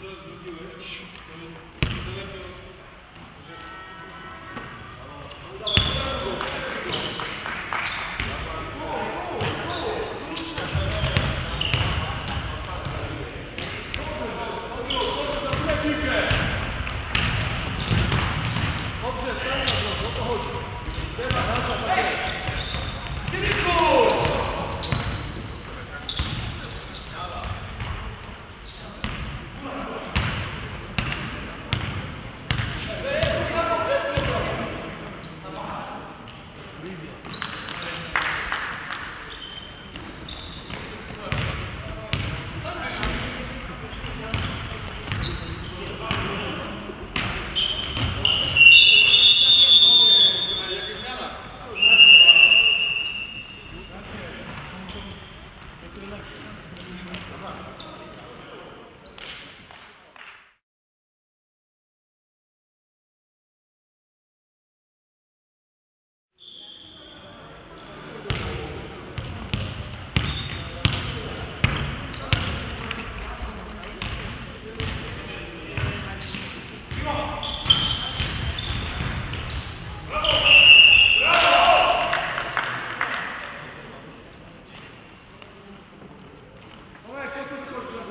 Що?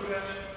Testament